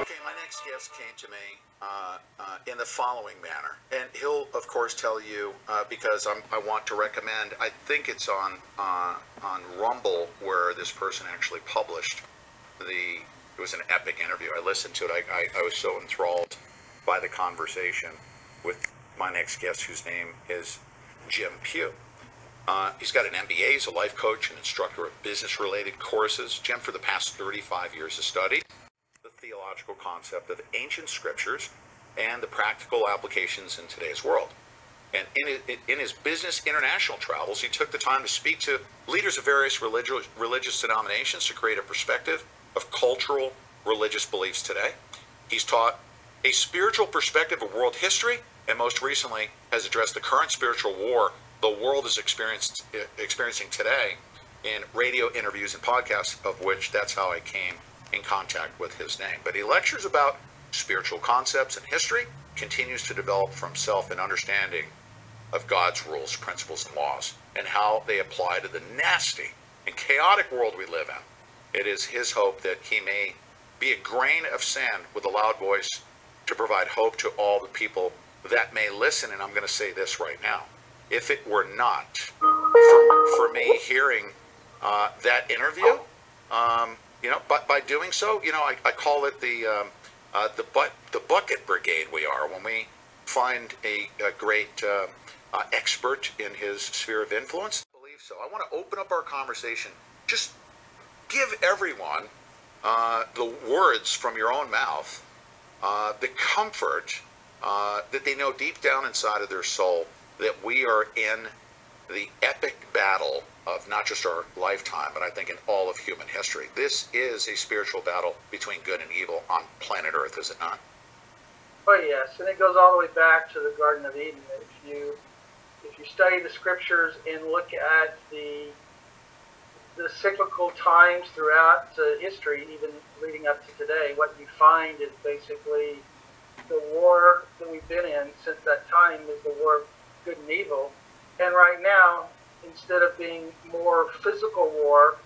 Okay, my next guest came to me uh, uh, in the following manner, and he'll of course tell you uh, because I'm, I want to recommend. I think it's on uh, on Rumble where this person actually published the. It was an epic interview. I listened to it. I, I, I was so enthralled by the conversation with my next guest, whose name is Jim Pugh. Uh, he's got an MBA, he's a life coach and instructor of business related courses. Jim, for the past 35 years, has studied the theological concept of ancient scriptures and the practical applications in today's world. And in his business international travels, he took the time to speak to leaders of various religious, religious denominations to create a perspective of cultural religious beliefs today. He's taught a spiritual perspective of world history and most recently has addressed the current spiritual war the world is experiencing today in radio interviews and podcasts, of which that's how I came in contact with his name. But he lectures about spiritual concepts and history, continues to develop from self an understanding of God's rules, principles, and laws, and how they apply to the nasty and chaotic world we live in. It is his hope that he may be a grain of sand with a loud voice to provide hope to all the people that may listen. And I'm going to say this right now if it were not for, for me hearing uh, that interview, um, you know, but by doing so, you know, I, I call it the um, uh, the but the bucket brigade. We are when we find a, a great uh, uh expert in his sphere of influence. I believe so. I want to open up our conversation. Just give everyone uh, the words from your own mouth, uh, the comfort that they know deep down inside of their soul that we are in the epic battle of not just our lifetime, but I think in all of human history. This is a spiritual battle between good and evil on planet Earth, is it not? Oh yes, and it goes all the way back to the Garden of Eden. If you if you study the scriptures and look at the the cyclical times throughout uh, history, even leading up to today, what you find is basically the war that we've been in since that time is the war good and evil. And right now, instead of being more physical war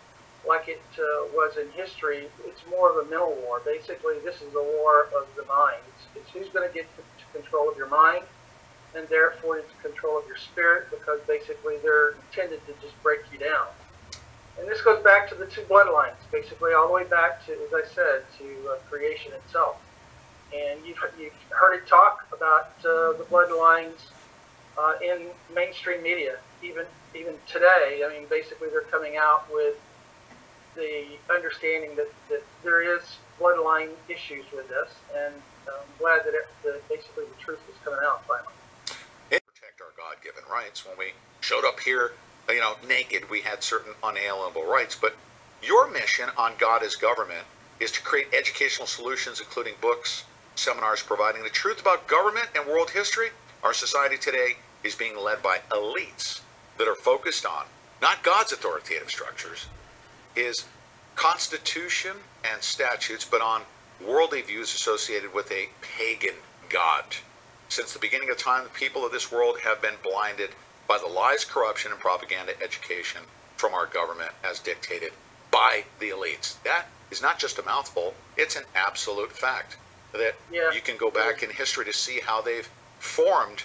like it uh, was in history, it's more of a mental war. Basically, this is a war of the mind. It's, it's who's going to get control of your mind, and therefore control of your spirit, because basically they're intended to just break you down. And this goes back to the two bloodlines, basically all the way back to, as I said, to uh, creation itself. And you've, you've heard it talk about uh, the bloodlines uh, in mainstream media, even even today. I mean, basically, they're coming out with the understanding that, that there is bloodline issues with this, and I'm glad that it, the, basically the truth is coming out finally. It protect our God-given rights. When we showed up here, you know, naked, we had certain unalienable rights. But your mission on God is government is to create educational solutions, including books, seminars providing the truth about government and world history our society today is being led by elites that are focused on not God's authoritative structures, his constitution and statutes, but on worldly views associated with a pagan God. Since the beginning of time, the people of this world have been blinded by the lies, corruption, and propaganda education from our government as dictated by the elites. That is not just a mouthful, it's an absolute fact that yeah. you can go back in history to see how they've formed.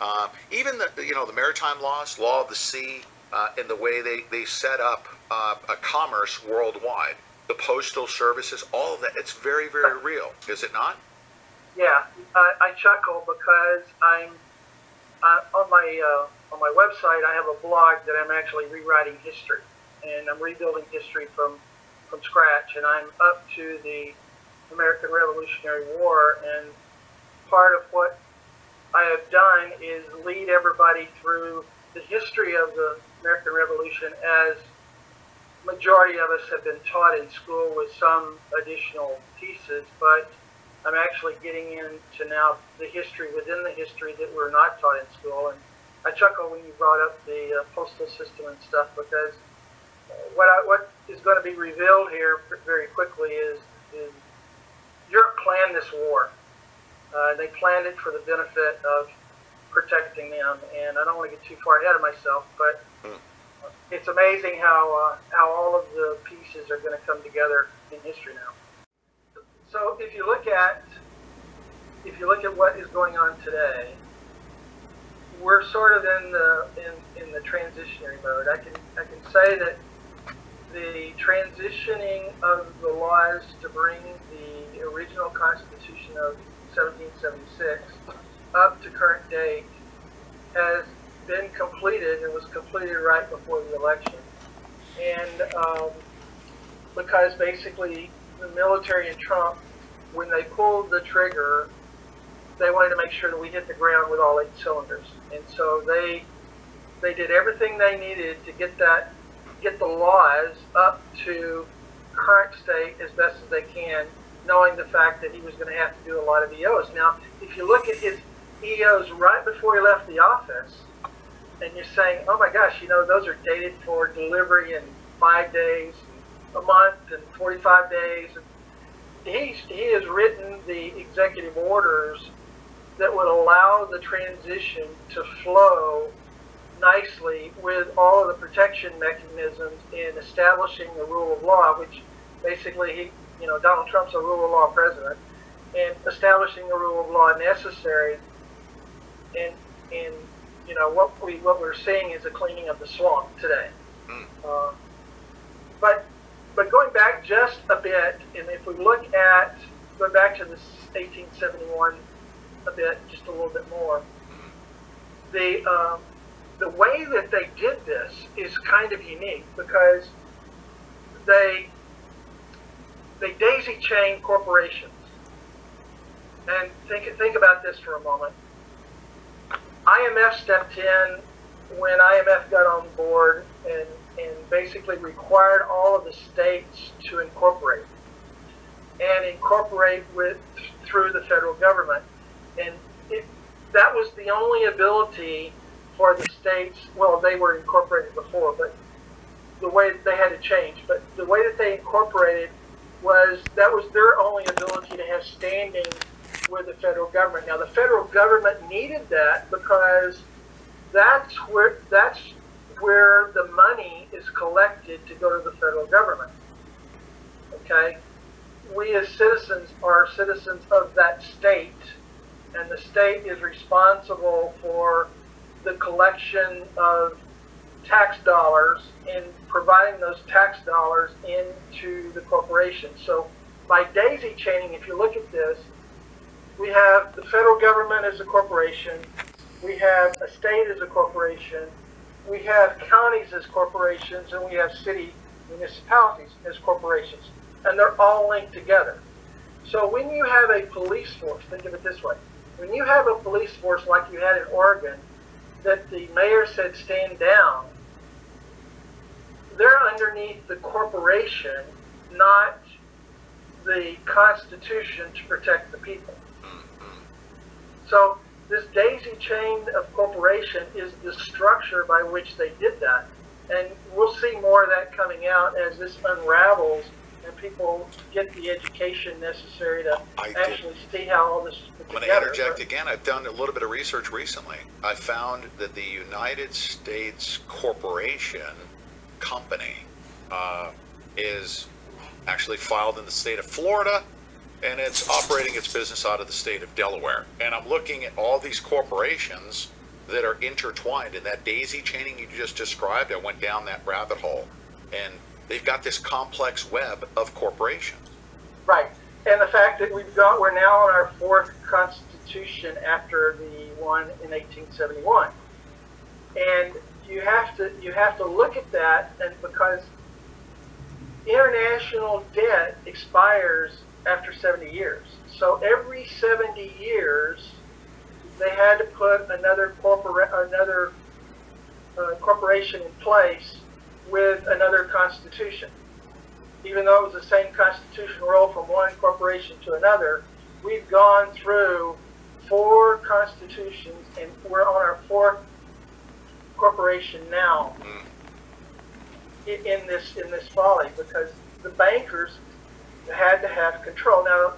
Uh, even the you know the maritime laws, law of the sea, uh, and the way they they set up uh, a commerce worldwide, the postal services, all of that. It's very very real, is it not? Yeah, I, I chuckle because I'm uh, on my uh, on my website. I have a blog that I'm actually rewriting history, and I'm rebuilding history from from scratch, and I'm up to the American Revolutionary War, and part of what I have done is lead everybody through the history of the American Revolution as majority of us have been taught in school with some additional pieces, but I'm actually getting into now the history within the history that we're not taught in school. And I chuckle when you brought up the uh, postal system and stuff because what I, what is going to be revealed here very quickly is, is Europe planned this war. Uh, they planned it for the benefit of protecting them, and I don't want to get too far ahead of myself, but it's amazing how uh, how all of the pieces are going to come together in history now. So if you look at if you look at what is going on today, we're sort of in the in, in the transitionary mode. I can I can say that the transitioning of the laws to bring the original Constitution of 1776 up to current date has been completed and was completed right before the election. And um, because basically the military and Trump, when they pulled the trigger, they wanted to make sure that we hit the ground with all eight cylinders. And so they they did everything they needed to get that get the laws up to current state as best as they can, knowing the fact that he was going to have to do a lot of EOs. Now, if you look at his EOs right before he left the office, and you're saying, oh my gosh, you know, those are dated for delivery in five days, a month, and 45 days. He's, he has written the executive orders that would allow the transition to flow nicely with all of the protection mechanisms in establishing the rule of law, which basically he, you know, Donald Trump's a rule of law president, and establishing the rule of law necessary. And and you know what we what we're seeing is a cleaning of the swamp today. Mm. Uh, but but going back just a bit, and if we look at going back to this 1871 a bit, just a little bit more, the um, the way that they did this is kind of unique because they they daisy chain corporations. And think think about this for a moment. IMF stepped in when IMF got on board and, and basically required all of the states to incorporate and incorporate with through the federal government. And it, that was the only ability for the states. Well, they were incorporated before, but the way that they had to change. But the way that they incorporated was that was their only ability to have standing with the federal government. Now, the federal government needed that because that's where that's where the money is collected to go to the federal government. Okay, we as citizens are citizens of that state, and the state is responsible for the collection of tax dollars and providing those tax dollars into the corporation. So by daisy chaining, if you look at this, we have the federal government as a corporation, we have a state as a corporation, we have counties as corporations, and we have city municipalities as corporations. And they're all linked together. So when you have a police force, think of it this way. When you have a police force like you had in Oregon, that the mayor said stand down, they're underneath the corporation, not the Constitution to protect the people. So this daisy chain of corporation is the structure by which they did that. And we'll see more of that coming out as this unravels and people get the education necessary to I actually did. see how all this is put I'm going to interject again. I've done a little bit of research recently. I found that the United States Corporation Company uh, is actually filed in the state of Florida and it's operating its business out of the state of Delaware. And I'm looking at all these corporations that are intertwined in that daisy chaining you just described. I went down that rabbit hole, and they've got this complex web of corporations. Right, and the fact that we've got we're now on our fourth constitution after the one in 1871, and you have to you have to look at that, and because international debt expires after 70 years. So every 70 years, they had to put another corporate, another uh, corporation in place with another constitution. Even though it was the same constitutional role from one corporation to another, we've gone through four constitutions and we're on our fourth corporation now mm. in, in this in this folly because the bankers had to have control. Now,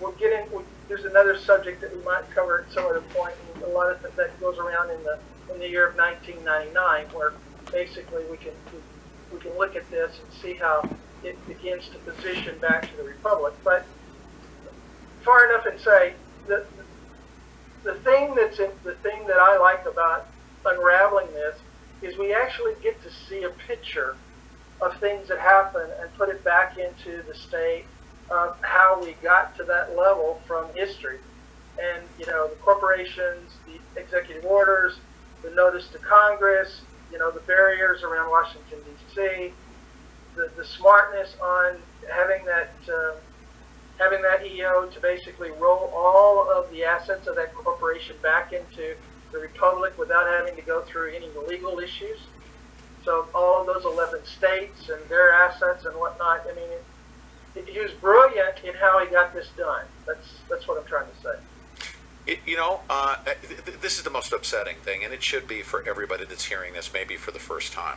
we'll get in. We, there's another subject that we might cover at some other point. A lot of that goes around in the in the year of 1999, where basically we can we can look at this and see how it begins to position back to the republic. But far enough and say the the thing that's in, the thing that I like about unraveling this is we actually get to see a picture of things that happen and put it back into the state of how we got to that level from history. And, you know, the corporations, the executive orders, the notice to Congress, you know, the barriers around Washington, D.C., the, the smartness on having that, uh, having that EO to basically roll all of the assets of that corporation back into the republic without having to go through any legal issues. So all of those 11 states and their assets and whatnot. I mean, it, he was brilliant in how he got this done. That's that's what I'm trying to say. It, you know, uh, th- th- this is the most upsetting thing, and it should be for everybody that's hearing this, maybe for the first time.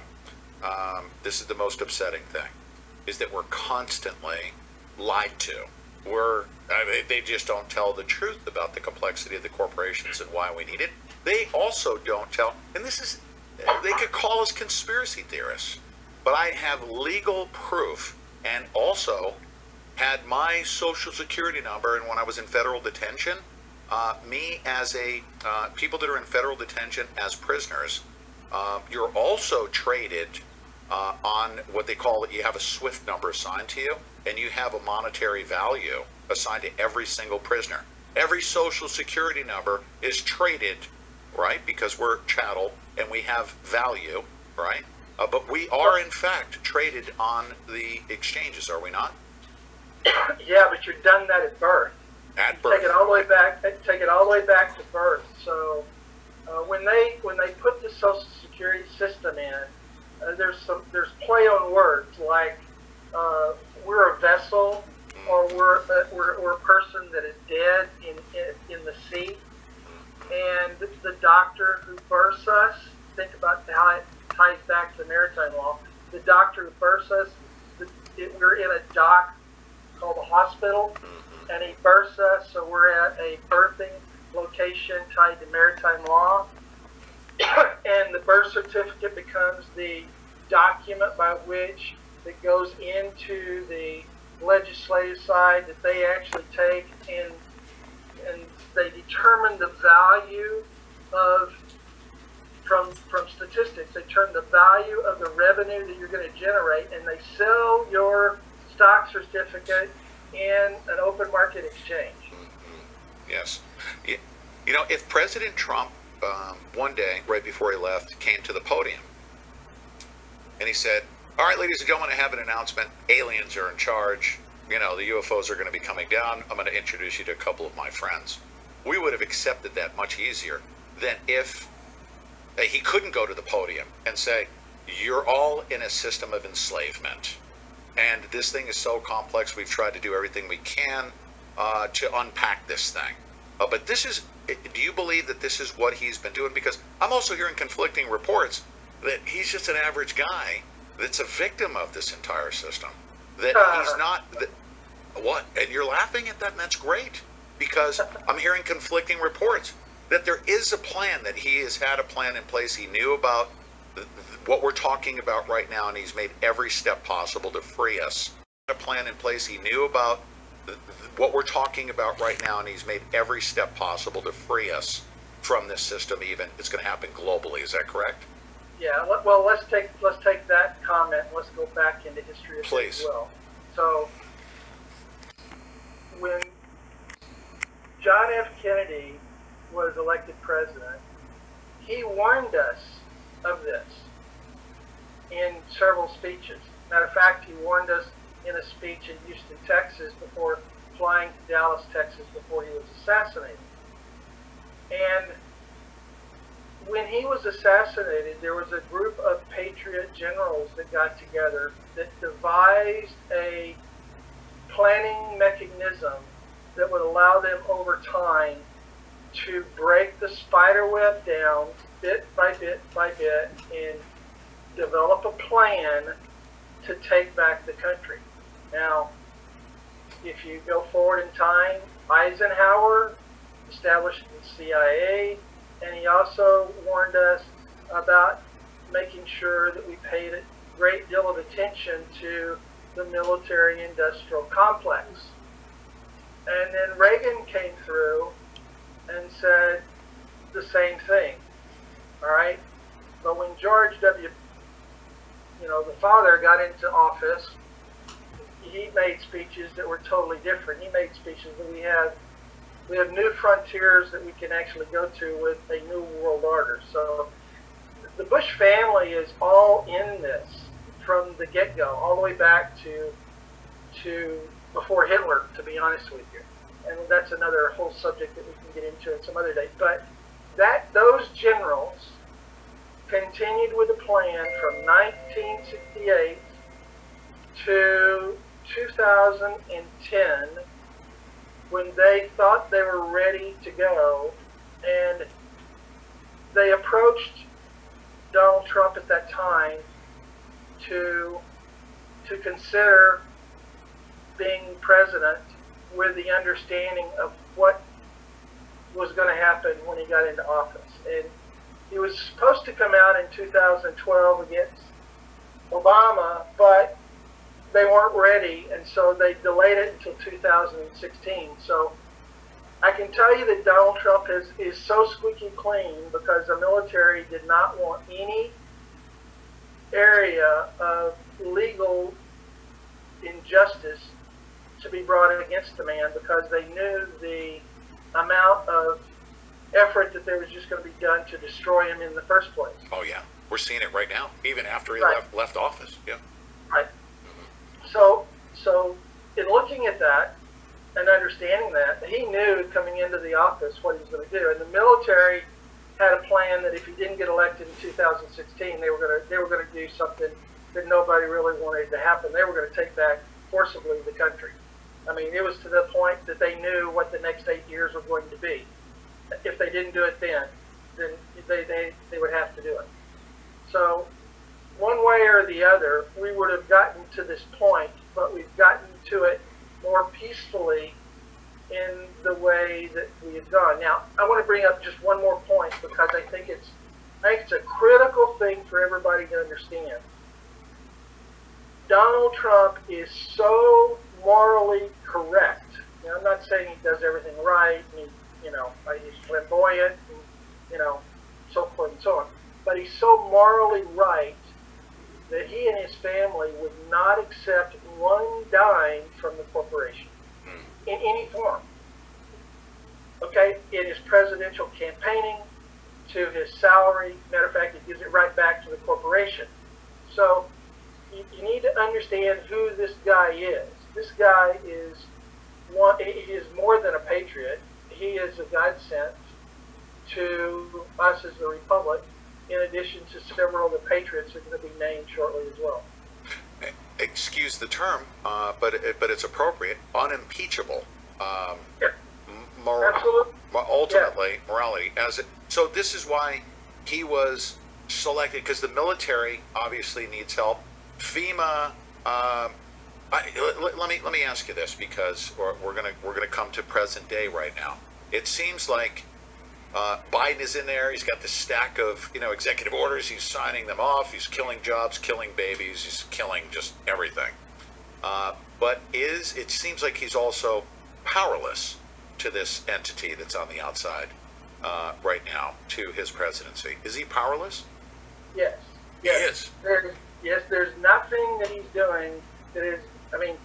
Um, this is the most upsetting thing, is that we're constantly lied to. We're I mean, they just don't tell the truth about the complexity of the corporations and why we need it. They also don't tell, and this is, they could call us conspiracy theorists, but I have legal proof and also had my social security number. And when I was in federal detention, uh, me as a uh, people that are in federal detention as prisoners, uh, you're also traded uh, on what they call it. You have a SWIFT number assigned to you, and you have a monetary value assigned to every single prisoner. Every social security number is traded, right? Because we're chattel and we have value, right? Uh, but we are in fact traded on the exchanges, are we not? yeah, but you're done that at birth. At birth. Take it all the way back. Take it all the way back to birth. So uh, when they when they put the Social Security system in, uh, there's some there's play on words like uh, we're a vessel or we're, uh, we're, we're a person that is dead in, in, in the sea. And the doctor who births us, think about how it ties back to maritime law. The doctor who births us, the, it, we're in a dock called a hospital, mm-hmm. and he births us, so we're at a birthing location tied to maritime law. and the birth certificate becomes the document by which it goes into the legislative side that they actually take and and they determine the value of from from statistics. They determine the value of the revenue that you're going to generate, and they sell your stock certificate in an open market exchange. Mm-hmm. Yes, you know, if President Trump um, one day, right before he left, came to the podium and he said, all right, ladies and gentlemen, I have an announcement. Aliens are in charge. You know, the UFOs are going to be coming down. I'm going to introduce you to a couple of my friends. We would have accepted that much easier than if uh, he couldn't go to the podium and say, You're all in a system of enslavement. And this thing is so complex, we've tried to do everything we can uh, to unpack this thing. Uh, but this is, do you believe that this is what he's been doing? Because I'm also hearing conflicting reports that he's just an average guy that's a victim of this entire system. That he's not. That, what? And you're laughing at that, and that's great because I'm hearing conflicting reports that there is a plan. That he has had a plan in place. He knew about what we're talking about right now, and he's made every step possible to free us. A plan in place. He knew about what we're talking about right now, and he's made every step possible to free us from this system. Even it's going to happen globally. Is that correct? Yeah, well, let's take let's take that comment. Let's go back into history Please. as well. So, when John F. Kennedy was elected president, he warned us of this in several speeches. Matter of fact, he warned us in a speech in Houston, Texas, before flying to Dallas, Texas, before he was assassinated. And when he was assassinated, there was a group of patriot generals that got together that devised a planning mechanism that would allow them over time to break the spider web down bit by bit by bit and develop a plan to take back the country. Now, if you go forward in time, Eisenhower established the CIA, and he also warned us about making sure that we paid a great deal of attention to the military industrial complex. And then Reagan came through and said the same thing. All right? But when George W. You know, the father got into office, he made speeches that were totally different. He made speeches that we have we have new frontiers that we can actually go to with a new world order. So the Bush family is all in this from the get-go, all the way back to to before Hitler, to be honest with you. And that's another whole subject that we can get into at some other day. But that those generals continued with the plan from 1968 to 2010 when they thought they were ready to go and they approached Donald Trump at that time to to consider being president with the understanding of what was going to happen when he got into office. And he was supposed to come out in 2012 against Obama, but they weren't ready, and so they delayed it until 2016. So I can tell you that Donald Trump is, is so squeaky clean because the military did not want any area of legal injustice to be brought against the man because they knew the amount of effort that there was just going to be done to destroy him in the first place. Oh yeah, we're seeing it right now, even after he Right. left left office. Yeah. Right. Mm-hmm. So, so in looking at that and understanding that, he knew coming into the office what he was going to do, and the military had a plan that if he didn't get elected in 2016, they were going to they were going to do something that nobody really wanted to happen. They were going to take back forcibly the country. I mean, it was to the point that they knew what the next eight years were going to be. If they didn't do it then, then they, they, they would have to do it. So one way or the other, we would have gotten to this point, but we've gotten to it more peacefully in the way that we have gone. Now, I want to bring up just one more point because I think it's I think it's a critical thing for everybody to understand. Donald Trump is so morally correct. Now, I'm not saying he does everything right, and he, you know, he's flamboyant, and, you know, so forth and so on. But he's so morally right that he and his family would not accept one dime from the corporation hmm. in any form. Okay, in his presidential campaigning, to his salary. Matter of fact, he gives it right back to the corporation. So you, you need to understand who this guy is. This guy is one. He is more than a patriot. He is a godsend to us as the republic. In addition to several of the patriots that are going to be named shortly as well. Excuse the term, uh, but it, but it's appropriate. Unimpeachable. Um, Yeah. m- moral, Absolutely. ultimately morality as it, so this is why he was selected because the military obviously needs help FEMA um, I, let, let me let me ask you this because we're, we're gonna we're gonna come to present day right now it seems like uh, Biden is in there he's got this stack of you know executive orders he's signing them off he's killing jobs killing babies he's killing just everything uh, but is it seems like he's also powerless to this entity that's on the outside uh, right now to his presidency. Is he powerless? Yes. Yes. There's, yes, there's nothing that he's doing that is, I mean,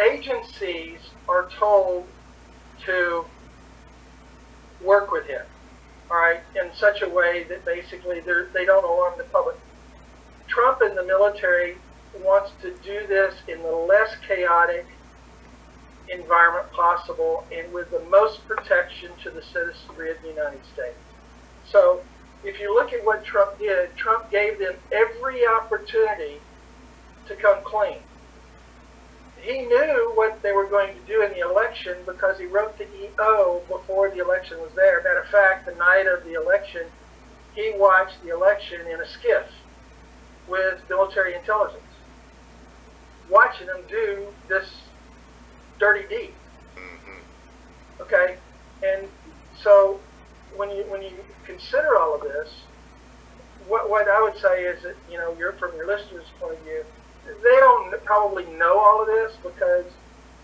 agencies are told to work with him, all right, in such a way that basically they don't alarm the public. Trump and the military wants to do this in the less chaotic environment possible and with the most protection to the citizenry of the United States. So if you look at what Trump did, Trump gave them every opportunity to come clean. He knew what they were going to do in the election because he wrote the EO before the election was there. Matter of fact, the night of the election, he watched the election in a SCIF with military intelligence, watching them do this dirty deed. hmm Okay, and so when you when you consider all of this, what, what I would say is that, you know, you're from your listeners' point of view, they don't probably know all of this because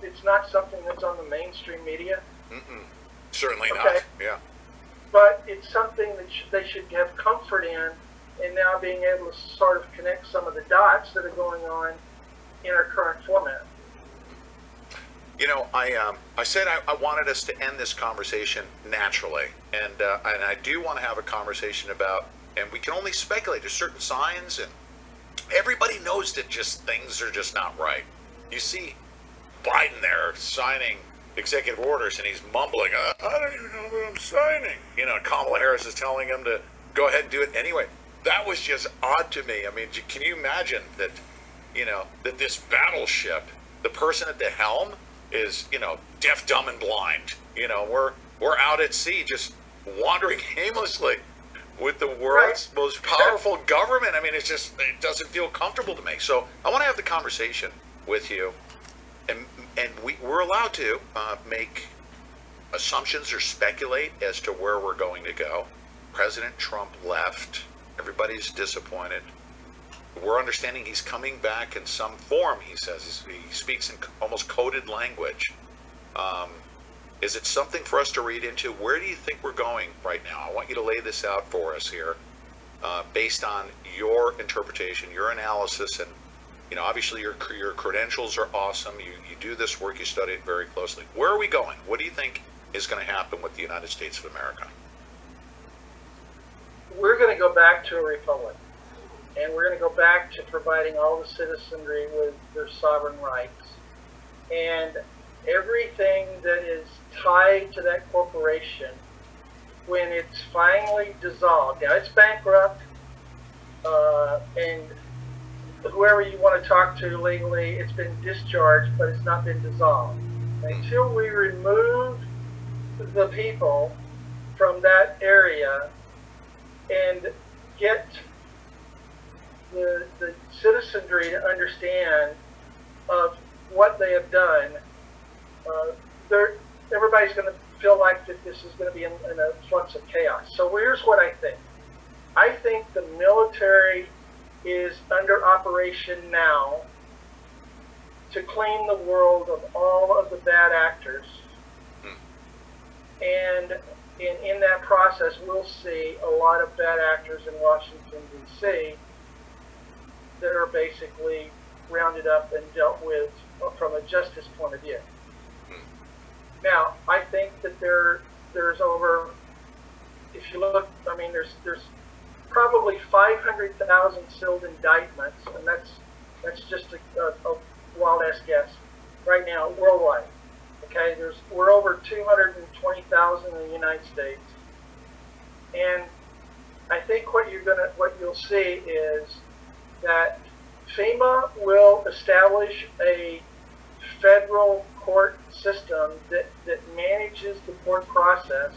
it's not something that's on the mainstream media. Mm-mm. Certainly Okay. not. Yeah. but it's something that sh- they should have comfort in, and now being able to sort of connect some of the dots that are going on in our current format. You know, I um, I said I, I wanted us to end this conversation naturally, and uh, and I do want to have a conversation about, and we can only speculate. There's certain signs, and everybody knows that just things are just not right. You see Biden there signing executive orders, and he's mumbling, "I, I don't even know what I'm signing." You know, Kamala Harris is telling him to go ahead and do it anyway. That was just odd to me. I mean, can you imagine that? You know, that this battleship, the person at the helm is, you know, deaf, dumb, and blind. You know, we're we're out at sea, just wandering aimlessly with the world's most powerful government. I mean, it's just it doesn't feel comfortable to me. So I want to have the conversation with you, and and we we're allowed to uh, make assumptions or speculate as to where we're going to go. President Trump left. Everybody's disappointed. We're understanding he's coming back in some form. He says he speaks in almost coded language. Um, is it something for us to read into? Where do you think we're going right now? I want you to lay this out for us here, uh, based on your interpretation, your analysis, and you know, obviously your your credentials are awesome. You you do this work, you study it very closely. Where are we going? What do you think is going to happen with the United States of America? We're going to go back to a republic, and we're going to go back to providing all the citizenry with their sovereign rights, and everything that is tied to that corporation when it's finally dissolved. Now it's bankrupt, uh, and whoever you want to talk to legally, it's been discharged, but it's not been dissolved. Until we remove the people from that area and get the, the citizenry to understand of what they have done, uh, everybody's going to feel like that this is going to be in, in a flux of chaos. So here's what I think. I think the military is under operation now to clean the world of all of the bad actors. And in, in that process, we'll see a lot of bad actors in Washington, D.C. that are basically rounded up and dealt with from a justice point of view. Now, I think that there there's over, if you look, I mean, there's there's probably 500,000 sealed indictments, and that's that's just a, a, a wild ass guess right now worldwide. Okay, there's we're over 220,000 in the United States, and I think what you're gonna what you'll see is that FEMA will establish a federal court system that, that manages the court process.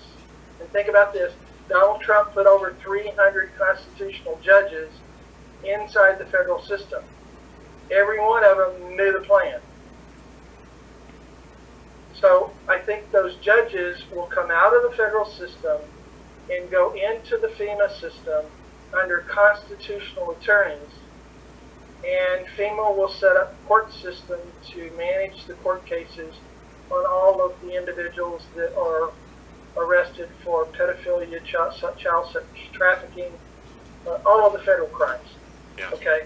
And think about this Donald Trump put over 300 constitutional judges inside the federal system. Every one of them knew the plan. So I think those judges will come out of the federal system and go into the FEMA system under constitutional attorneys and FEMA will set up a court system to manage the court cases on all of the individuals that are arrested for pedophilia, child, child sex trafficking, uh, all of the federal crimes. Yeah. Okay?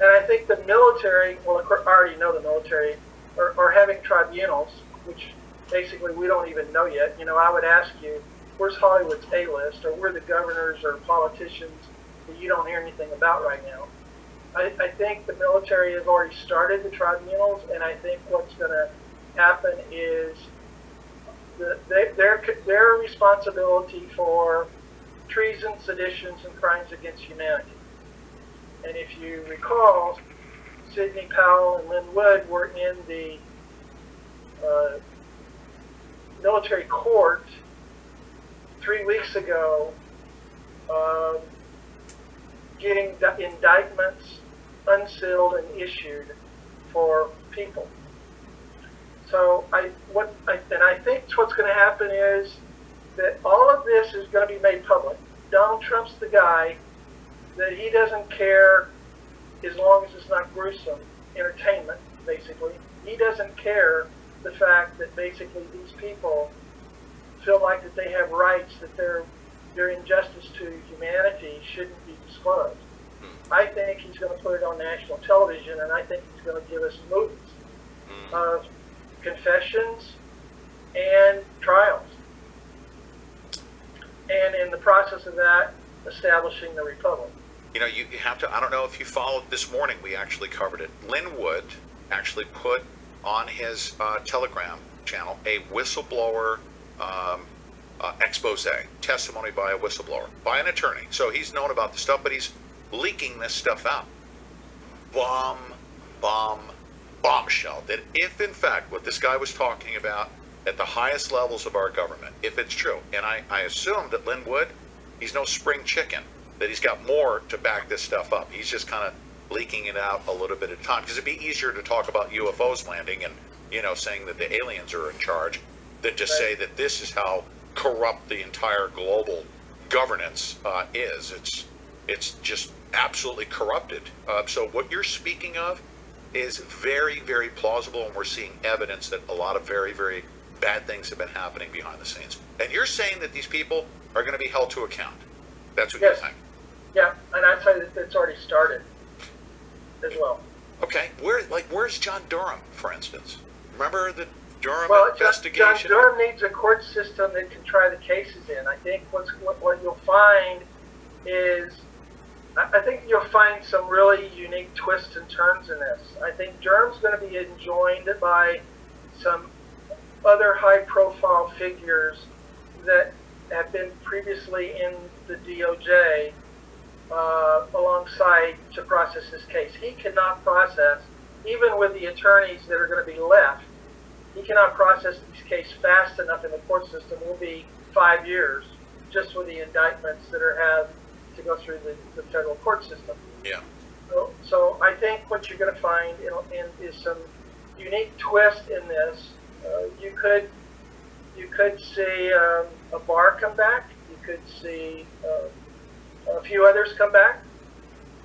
And I think the military, well, of course, I already know the military, are, are having tribunals, which basically we don't even know yet. You know, I would ask you, where's Hollywood's A-list, or where the governors or politicians that you don't hear anything about right now? I, I think the military has already started the tribunals, and I think what's going to happen is the, they, their their responsibility for treason, seditions, and crimes against humanity. And if you recall, Sidney Powell and Lin Wood were in the uh, military court three weeks ago, um, getting di- indictments unsealed and issued for people. So I what I, and I think what's going to happen is that all of this is going to be made public. Donald Trump's the guy that he doesn't care as long as it's not gruesome entertainment, basically. He doesn't care the fact that basically these people feel like that they have rights, that their their injustice to humanity shouldn't be disclosed. I think he's going to put it on national television, and I think he's going to give us movies of confessions and trials. And in the process of that, establishing the republic. You know, you, you have to, I don't know if you followed this morning, we actually covered it. Lin Wood actually put on his uh, Telegram channel a whistleblower um, uh, expose, testimony by a whistleblower, by an attorney. So he's known about the stuff, but he's leaking this stuff out. Bomb, bomb, bombshell. That if in fact what this guy was talking about at the highest levels of our government, if it's true, and I, I assume that Lin Wood, he's no spring chicken, that he's got more to back this stuff up. He's just kind of leaking it out a little bit at a time because it'd be easier to talk about UFOs landing and you know saying that the aliens are in charge than just say that this is how corrupt the entire global governance uh, is. It's it's just absolutely corrupted. Uh, so what you're speaking of is very very plausible, and we're seeing evidence that a lot of very very bad things have been happening behind the scenes. And you're saying that these people are going to be held to account. That's what Yes. you're saying. Yeah, and I'd say that it's already started as well. Okay, where like where's John Durham, for instance? Remember the Durham Well, John, John? Durham needs a court system that can try the cases in. I think what's, what, what you'll find is, I, think you'll find some really unique twists and turns in this. I think Durham's going to be enjoined by some other high-profile figures that have been previously in the DOJ uh, alongside to process this case. He cannot process, even with the attorneys that are going to be left, he cannot process this case fast enough in the court system. It will be five years just with the indictments that are have to go through the, the federal court system. Yeah. So, so I think what you're going to find in, in, is some unique twist in this. Uh, you could you could see um, a Barr come back. You could see uh, a few others come back.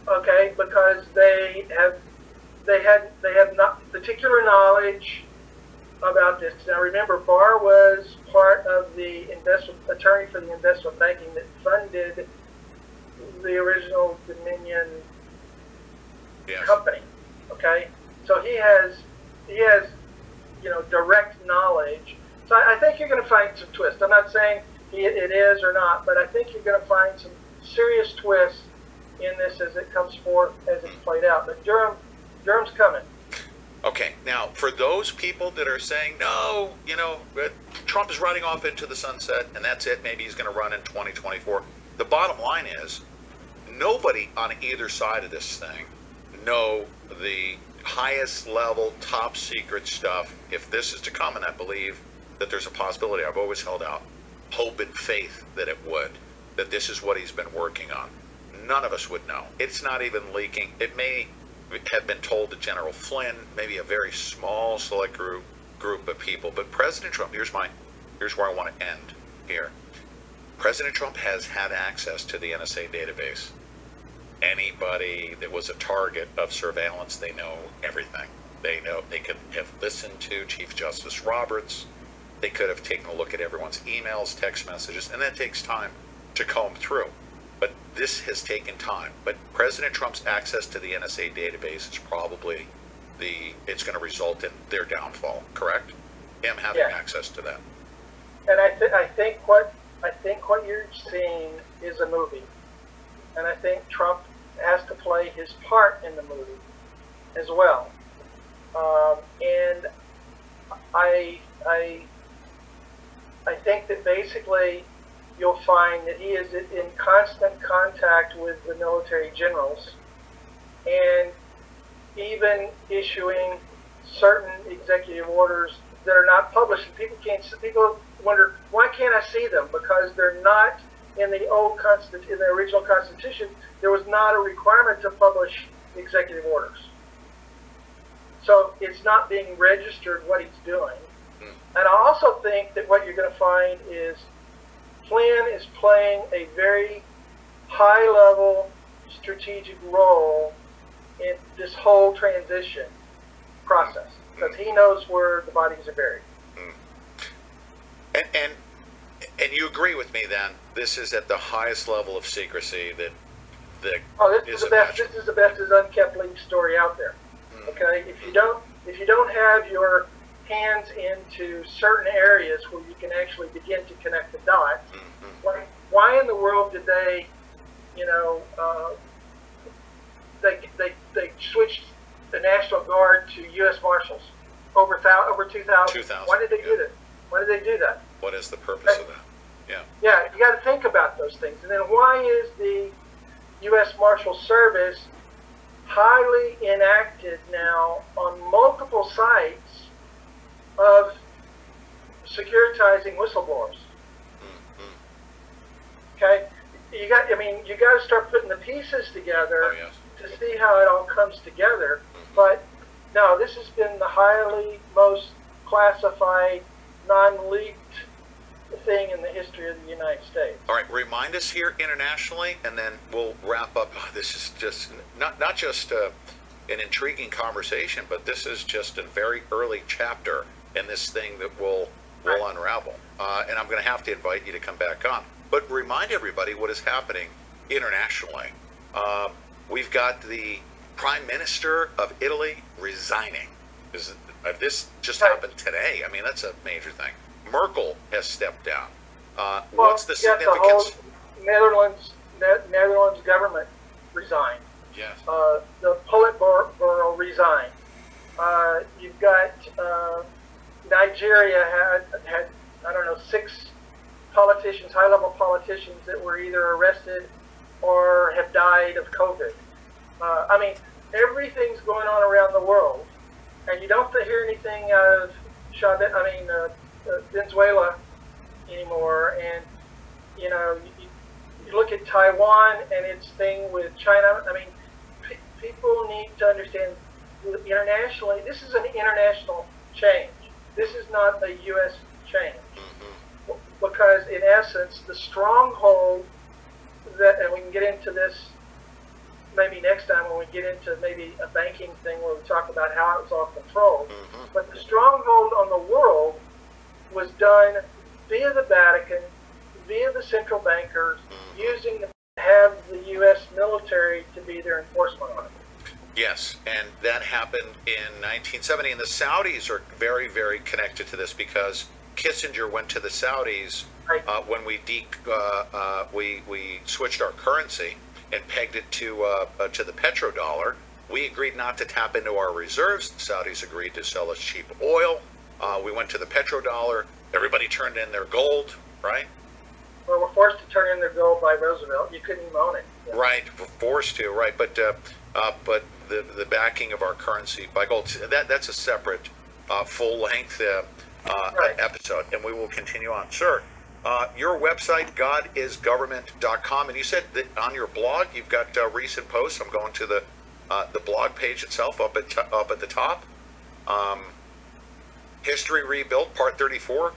Okay, because they have they had they have not particular knowledge about this. Now remember, Barr was part of the investment attorney for the investment banking that funded the original Dominion Yes. company. Okay, so he has he has you know direct knowledge. So I, I think you're going to find some twists. I'm not saying he, it is or not, but I think you're going to find some serious twists in this as it comes forth as it's played out. But Durham Durham's coming. Okay, now for those people that are saying no, you know, uh, Trump is running off into the sunset, and that's it. Maybe he's going to run in 2024. The bottom line is, nobody on either side of this thing know the highest level, top secret stuff. If this is to come, and I believe that there's a possibility, I've always held out hope and faith that it would, that this is what he's been working on. None of us would know. It's not even leaking. It may have been told to General Flynn, maybe a very small select group group of people. But President Trump, here's my here's where I want to end here. President Trump has had access to the NSA database. Anybody that was a target of surveillance, they know everything. They know they could have listened to Chief Justice Roberts. They could have taken a look at everyone's emails, text messages, and that takes time to comb through. But this has taken time. But President Trump's access to the NSA database is probably the it's going to result in their downfall. Correct? Him having Yeah. access to that. And I, th- I think what I think what you're seeing is a movie, and I think Trump has to play his part in the movie as well. Um, and I I I think that basically you'll find that he is in constant contact with the military generals, and even issuing certain executive orders that are not published. People can't. People wonder why can't I see them? Because they're not in the old constitution, in the original constitution. There was not a requirement to publish executive orders. So it's not being registered what he's doing. Hmm. And I also think that what you're going to find is Flynn is playing a very high level strategic role in this whole transition process because he hmm. knows where the bodies are buried. Hmm. And, and and you agree with me then? This is at the highest level of secrecy that that Oh, this is is the best. This is the best as unkept leak story out there. Okay, if you don't, if you don't have your hands into certain areas where you can actually begin to connect the dots, Mhm. why, why in the world did they, you know, uh, they, they, they switched the National Guard to U.S. Marshals over thou, over 2,000? 2,000, Why did they do that? Why did they do that? What is the purpose of that? Yeah. Yeah, you got to think about those things. And then why is the U.S. Marshal Service highly enacted now on multiple sites of securitizing whistleblowers? Mhm. Okay, you got. I mean, you got to start putting the pieces together Oh yes. to see how it all comes together. But no, this has been the highly most classified, non-leaked thing in the history of the United States. All right, remind us here internationally, and then we'll wrap up. Oh, this is just not not just uh, an intriguing conversation, but this is just a very early chapter in this thing that will will unravel. Uh, and I'm going to have to invite you to come back on. But remind everybody what is happening internationally. Um, we've got the Prime Minister of Italy resigning. Is uh, this just Right. happened today? I mean, that's a major thing. Merkel has stepped down. Uh, Well, what's the significance? The Netherlands, Netherlands government resigned. Yes. Uh, the Politburo resigned. Uh, you've got uh, Nigeria had had I don't know six politicians, high-level politicians that were either arrested or have died of COVID. Uh, I mean, everything's going on around the world, and you don't hear anything of Chavez, I mean uh, Venezuela anymore. And you know, you, you look at Taiwan and its thing with China. I mean, pe- people need to understand internationally. This is an international change. This is not a U.S. change Mhm. because in essence, the stronghold that, and we can get into this maybe next time when we get into maybe a banking thing where we talk about how it's all controlled. Mhm. But the stronghold on the world was done via the Vatican, via the central bankers, using the, have the U.S. military to be their enforcement arm. Yes, and that happened in 1970. And the Saudis are very, very connected to this because Kissinger went to the Saudis uh, when we de- uh, uh, we we switched our currency and pegged it to uh, uh, to the petrodollar. We agreed not to tap into our reserves. The Saudis agreed to sell us cheap oil. Uh, we went to the petrodollar. Everybody turned in their gold, right? Well, we're forced to turn in their gold by Roosevelt. You couldn't even own it. Right, forced to, right, but uh, uh, but the the backing of our currency by gold that that's a separate uh, full length uh, uh, Right. episode, and we will continue on, sir. Uh, your website godisgovernment.com, and you said that on your blog you've got uh, recent posts. I'm going to the uh, the blog page itself up at up at the top. Um, History Rebuilt, Part 34.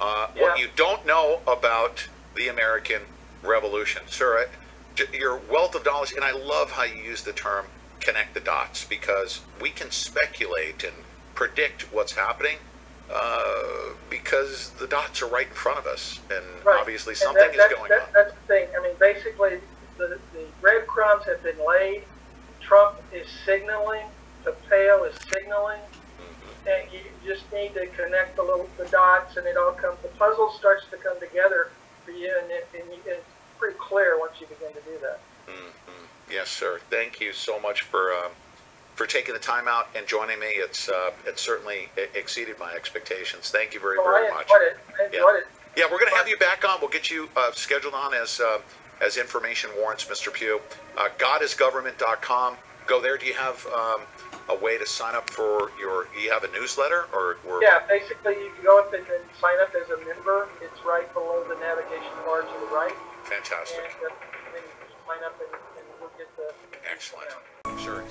Uh, Yeah. What you don't know about the American Revolution, sir. I, your wealth of knowledge, and I love how you use the term "connect the dots" because we can speculate and predict what's happening uh, because the dots are right in front of us, and Right. obviously And something that- is going that- on. That's the thing. I mean, basically, the, the breadcrumbs have been laid. Trump is signaling. Pompeo is signaling. And you just need to connect the little the dots, and it all comes. The puzzle starts to come together for you, and, it, and you, it's pretty clear once you begin to do that. Yes, sir. Thank you so much for um, for taking the time out and joining me. It's uh, it certainly exceeded my expectations. Thank you very So very I much. it. I enjoyed it. Yeah, we're going to have you back on. We'll get you uh, scheduled on as uh, as information warrants, Mr. Pugh. Uh, GodIsGovernment.com. Go there. Do you have um, a way to sign up for your? You have a newsletter, or, or Yeah, basically, you can go up and and sign up as a member. It's right below the navigation bar to the right. fantastic, And uh, then you just sign up and, and we'll get the. excellent, sir.